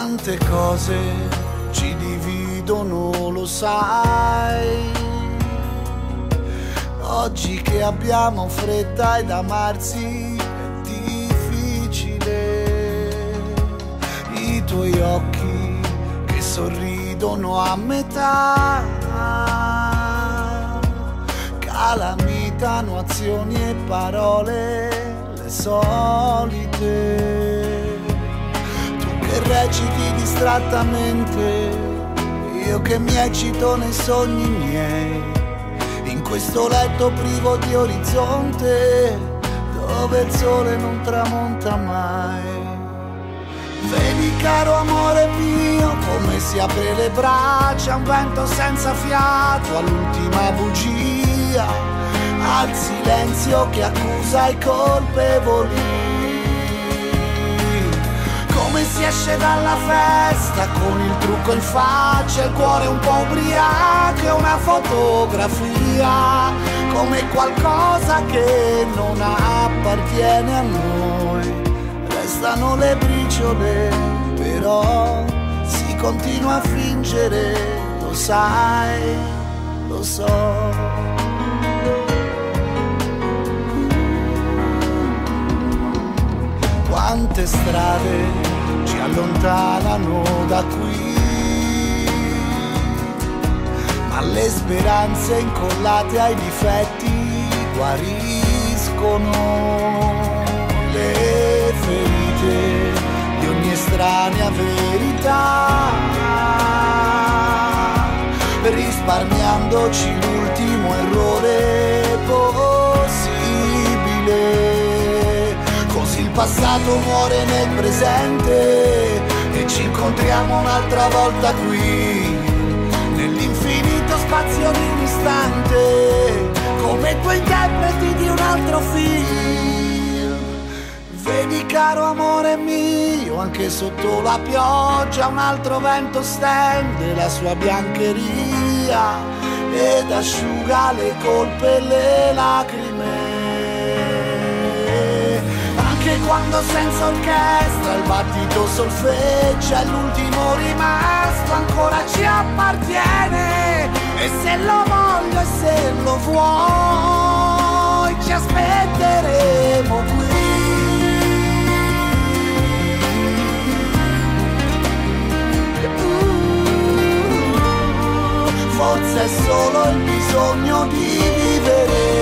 Quante cose ci dividono, lo sai. Oggi che abbiamo fretta ed amarsi è difficile. I tuoi occhi che sorridono a metà. Calamitano azioni e parole le solite che reciti distrattamente, io che mi eccito nei sogni miei, in questo letto privo di orizzonte, dove il sole non tramonta mai. Vedi caro amore mio come si apre le braccia, un vento senza fiato all'ultima bugia, al silenzio che accusa i colpevoli come si esce dalla festa con il trucco in faccia, il cuore un po' ubriaco e una fotografia, come qualcosa che non appartiene a noi. Restano le briciole, però si continua a fingere, lo sai, lo so. Allontanano da qui. Ma le speranze incollate ai difetti guariscono le ferite di ogni estranea verità, risparmiandoci l'ultimo errore possibile. Passato muore nel presente ci incontriamo un'altra volta qui, nell'infinito spazio di un istante, come due interpreti di un altro film. Vedi caro amore mio, anche sotto la pioggia un altro vento stende la sua biancheria ed asciuga le colpe e le lacrime quando senza orchestra il battito solfeggia l'ultimo rimasto ancora ci appartiene. E se lo voglio e se lo vuoi ci aspetteremo qui. Forse è solo il bisogno di vivere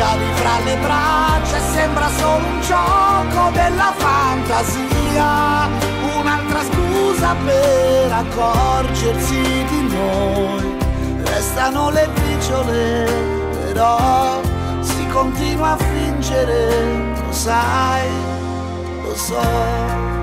cadi fra le braccia e sembra solo un gioco della fantasia, un'altra scusa per accorgersi di noi. Restano le briciole, però si continua a fingere, lo sai, lo so.